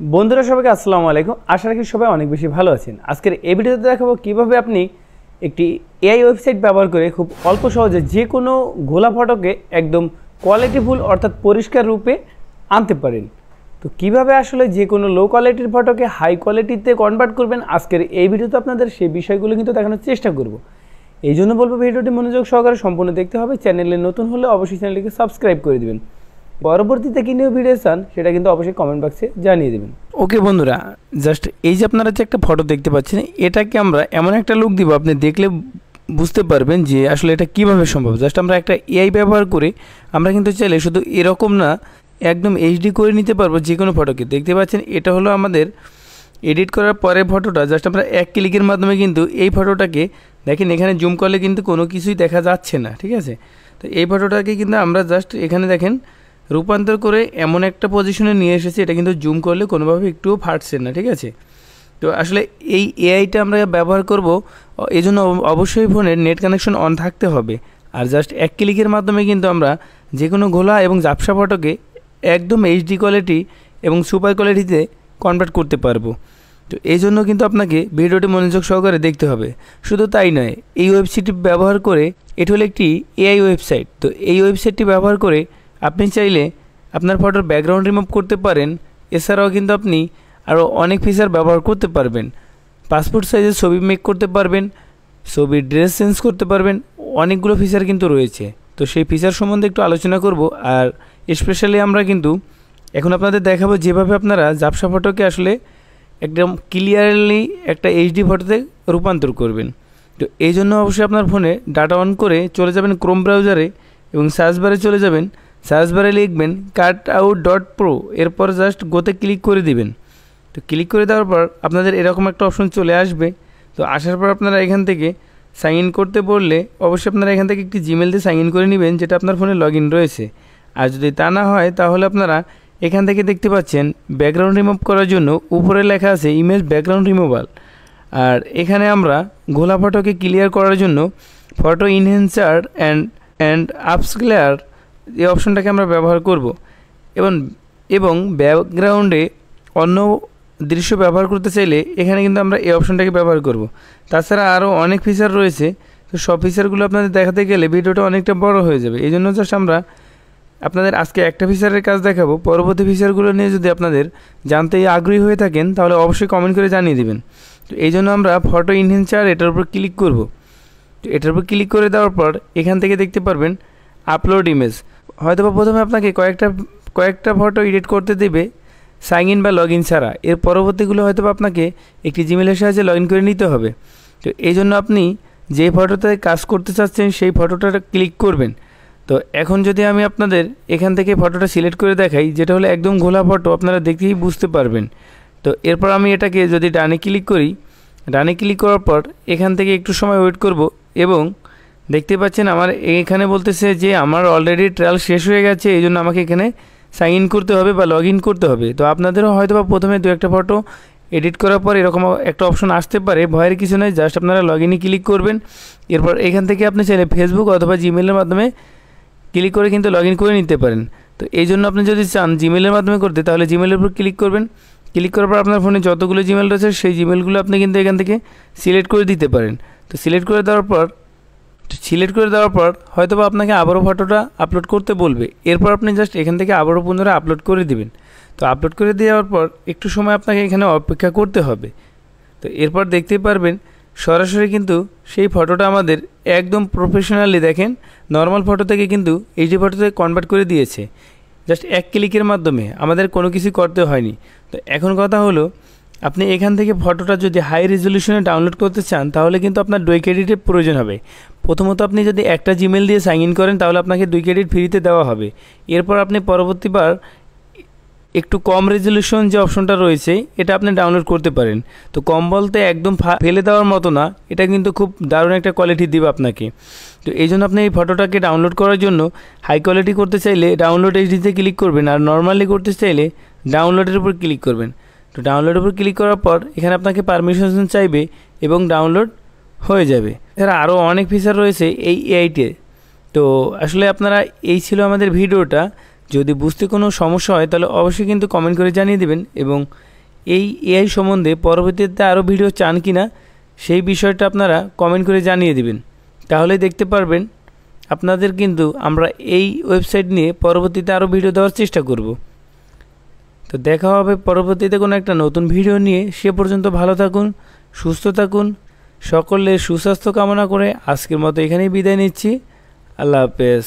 বন্ধুরা, সবাইকে আসসালামু আলাইকুম। আশা রাখি সবাই অনেক বেশি ভালো আছেন। আজকের এই ভিডিওতে দেখাবো কীভাবে আপনি একটি এআই ওয়েবসাইট ব্যবহার করে খুব অল্প সহজে যে কোনো ঘোলা ফটোকে একদম কোয়ালিটিফুল অর্থাৎ পরিষ্কার রূপে আনতে পারেন। তো কীভাবে আসলে যে কোনো লো কোয়ালিটির ফটোকে হাই কোয়ালিটিতে কনভার্ট করবেন, আজকের এই ভিডিওতে আপনাদের সেই বিষয়গুলো কিন্তু দেখানোর চেষ্টা করব। এই জন্য বলব, ভিডিওটি মনোযোগ সহকারে সম্পূর্ণ দেখতে হবে। চ্যানেলে নতুন হলে অবশ্যই চ্যানেলটিকে সাবস্ক্রাইব করে দেবেন। পরবর্তীতে কি নিয়ে ভিডিও চান, সেটা কিন্তু অবশ্যই কমেন্ট বক্সে জানিয়ে দেবেন। ওকে বন্ধুরা জাস্ট এই যে আপনারা যে একটা ফটো দেখতে পাচ্ছেন, এটাকে আমরা এমন একটা লুক দিব, আপনি দেখলে বুঝতে পারবেন যে আসলে এটা কীভাবে সম্ভব। জাস্ট আমরা একটা এআই ব্যবহার করে আমরা কিন্তু চাইলে শুধু এরকম না, একদম এইচডি করে নিতে পারব যে কোনো ফটোকে দেখতে পাচ্ছেন, এটা হলো আমাদের এডিট করার পরে ফটোটা জাস্ট আমরা এক ক্লিকের মাধ্যমে কিন্তু এই ফটোটাকে দেখেন এখানে জুম করলে কিন্তু কোনো কিছুই দেখা যাচ্ছে না, ঠিক আছে? তো এই ফটোটাকে কিন্তু আমরা জাস্ট এখানে দেখেন রূপান্তর করে এমন একটা পজিশনে নিয়ে এসেছি, এটা কিন্তু জুম করলে কোনোভাবে একটুও ফাটছে না, ঠিক আছে? তো আসলে এই এআইটা আমরা ব্যবহার করব এই জন্য অবশ্যই ফোনের নেট কানেকশন অন থাকতে হবে। আর জাস্ট এক ক্লিকের মাধ্যমে কিন্তু আমরা যে কোনো ঘোলা এবং জাপসা ফটোকে একদম এইচডি কোয়ালিটি এবং সুপার কোয়ালিটিতে কনভার্ট করতে পারব। তো এই জন্য কিন্তু আপনাকে ভিডিওটি মনোযোগ সহকারে দেখতে হবে। শুধু তাই নয়, এই ওয়েবসাইটটি ব্যবহার করে, এটি হলো একটি এআই ওয়েবসাইট তো এই ওয়েবসাইটটি ব্যবহার করে আপনি চাইলে আপনার ফটোর ব্যাকগ্রাউন্ড রিমুভ করতে পারেন। এছাড়াও কিন্তু আপনি আরও অনেক ফিচার ব্যবহার করতে পারবেন। পাসপোর্ট সাইজের ছবি মেক করতে পারবেন, ছবির ড্রেস চেঞ্জ করতে পারবেন, অনেকগুলো ফিচার কিন্তু রয়েছে। তো সেই ফিচার সম্বন্ধে একটু আলোচনা করব, আর স্পেশালি আমরা কিন্তু এখন আপনাদের দেখাবো যেভাবে আপনারা জাপসা ফটোকে আসলে একদম ক্লিয়ারলি একটা এইচডি ফটোতে রূপান্তর করবেন। তো এই জন্য অবশ্যই আপনার ফোনে ডাটা অন করে চলে যাবেন ক্রোম ব্রাউজারে এবং সার্চ বারে চলে যাবেন। সার্চ বারে লিখবেন কাট আউট ডট প্রো এরপর জাস্ট গোতে ক্লিক করে দিবেন। তো ক্লিক করে দেওয়ার পর আপনাদের এরকম একটা অপশন চলে আসবে। তো আসার পর আপনারা এখান থেকে সাইন ইন করতে বললে অবশ্যই আপনারা এখান থেকে একটি জিমেল দিয়ে সাইন ইন করে নেবেন, যেটা আপনার ফোনে লগ রয়েছে। আর যদি তা না হয়, তাহলে আপনারা এখান থেকে দেখতে পাচ্ছেন ব্যাকগ্রাউন্ড রিমুভ করার জন্য উপরে লেখা আছে ইমেজ ব্যাকগ্রাউন্ড রিমুভাল আর এখানে আমরা ঘোলা ফটোকে ক্লিয়ার করার জন্য photo enhancer and and upscaler এই অপশনটাকে আমরা ব্যবহার করব। এবং এবং ব্যাকগ্রাউন্ডে অন্য দৃশ্য ব্যবহার করতে চাইলে এখানে কিন্তু আমরা এই অপশনটাকে ব্যবহার করব। তাছাড়া আরও অনেক ফিচার রয়েছে। তো সব ফিচারগুলো আপনাদের দেখাতে গেলে ভিডিওটা অনেকটা বড় হয়ে যাবে। এই জন্য জাস্ট আমরা আপনাদের আজকে একটা ফিচারের কাজ দেখাবো। পরবর্তী ফিচারগুলো নিয়ে যদি আপনাদের জানতে আগ্রহী হয়ে থাকেন, তাহলে অবশ্যই কমেন্ট করে জানিয়ে দেবেন। তো এই জন্য আমরা ফটো ইনহেন্সার এটার উপর ক্লিক করব। তো এটার উপর ক্লিক করে দেওয়ার পর এখান থেকে দেখতে পারবেন আপলোড ইমেজ হয়তো বা প্রথমে আপনাকে কয়েকটা কয়েকটা ফটো এডিট করতে দেবে সাইন ইন বা লগ ইন ছাড়া। এর পরবর্তীগুলো হয়তো আপনাকে একটি জিমেলের সাহায্যে লগ ইন করে নিতে হবে। তো এই জন্য আপনি যে ফটোতে কাজ করতে চাচ্ছেন, সেই ফটোটা ক্লিক করবেন। তো এখন যদি আমি আপনাদের এখান থেকে ফটোটা সিলেক্ট করে দেখাই, যেটা হলো একদম ঘোলা ফটো আপনারা দেখেই বুঝতে পারবেন। তো এরপর আমি এটাকে যদি ডানে ক্লিক করি, ডানে ক্লিক করার পর এখান থেকে একটু সময় ওয়েট করব এবং দেখতে পাচ্ছেন, আমার এখানে বলতেছে যে আমার অলরেডি ট্রায়াল শেষ হয়ে গেছে, এই জন্য আমাকে এখানে সাইন ইন করতে হবে বা লগ ইন করতে হবে। তো আপনাদেরও হয়তো বা প্রথমে দু একটা ফটো এডিট করার পর এরকম একটা অপশন আসতে পারে, ভয়ের কিছু নয় জাস্ট আপনারা লগ ইনে ক্লিক করবেন। এরপর এখান থেকে আপনি চাইলে ফেসবুক অথবা জিমেলের মাধ্যমে ক্লিক করে কিন্তু লগ করে নিতে পারেন। তো এই জন্য আপনি যদি চান জিমেলের মাধ্যমে করতে, তাহলে জিমেলের উপর ক্লিক করবেন। ক্লিক করার পর আপনার ফোনে যতগুলো জিমেল রয়েছে, সেই জিমেলগুলো আপনি কিন্তু এখান থেকে সিলেক্ট করে দিতে পারেন। তো সিলেক্ট করে দেওয়ার পর সিলেক্ট করে দেওয়ার পর হয়তো বা আপনাকে আবারও ফটোটা আপলোড করতে বলবে। এরপর আপনি জাস্ট এখান থেকে আবারও পুনরায় আপলোড করে দিবেন। তো আপলোড করে দেওয়ার পর একটু সময় আপনাকে এখানে অপেক্ষা করতে হবে। তো এরপর দেখতেই পারবেন, সরাসরি কিন্তু সেই ফটোটা আমাদের একদম প্রফেশনালি দেখেন নর্মাল ফটো থেকে কিন্তু এইচডি ফটোতে কনভার্ট করে দিয়েছে। জাস্ট এক ক্লিকের মাধ্যমে আমাদের কোনো কিছু করতে হয়নি। তো এখন কথা হলো আপনি এখান থেকে ফটোটা যদি হাই রেজলিউশনে ডাউনলোড করতে চান, তাহলে কিন্তু আপনার দুই ক্রেডিটের প্রয়োজন হবে। প্রথমত আপনি যদি একটা জিমেল দিয়ে সাইন ইন করেন, তাহলে আপনাকে দুই ক্রেডিট ফ্রিতে দেওয়া হবে। এরপর আপনি পরবর্তীবার একটু কম রেজলিউশন যে অপশনটা রয়েছে, এটা আপনি ডাউনলোড করতে পারেন। তো কম বলতে একদম ফেলে দেওয়ার মতো না, এটা কিন্তু খুব দারুণ একটা কোয়ালিটি দিবে আপনাকে। তো এই জন্য আপনি এই ফটোটাকে ডাউনলোড করার জন্য হাই কোয়ালিটি করতে চাইলে ডাউনলোড এইচডিতে ক্লিক করবেন, আর নর্মালি করতে চাইলে ডাউনলোডের উপর ক্লিক করবেন। তো ডাউনলোডের উপর ক্লিক করার পর এখানে আপনাকে পারমিশন চাইবে এবং ডাউনলোড হয়ে যাবে। এছাড়া আরও অনেক ফিচার রয়েছে এই এআইটে তো। আসলে আপনারা, এই ছিল আমাদের ভিডিওটা। যদি বুঝতে কোনো সমস্যা হয়, তাহলে অবশ্যই কিন্তু কমেন্ট করে জানিয়ে দেবেন এবং এই এআই সম্বন্ধে পরবর্তীতে আরও ভিডিও চান কি না, সেই বিষয়টা আপনারা কমেন্ট করে জানিয়ে দিবেন। তাহলে দেখতে পারবেন, আপনাদের কিন্তু আমরা এই ওয়েবসাইট নিয়ে পরবর্তীতে আরও ভিডিও দেওয়ার চেষ্টা করব। তো দেখা হবে পরবর্তীতে কোনো একটা নতুন ভিডিও নিয়ে। সে পর্যন্ত ভালো থাকুন, সুস্থ থাকুন সকলের সুস্বাস্থ্য কামনা করে আজকের মতো এখানেই বিদায় নিচ্ছি। আল্লাহ হাফেজ।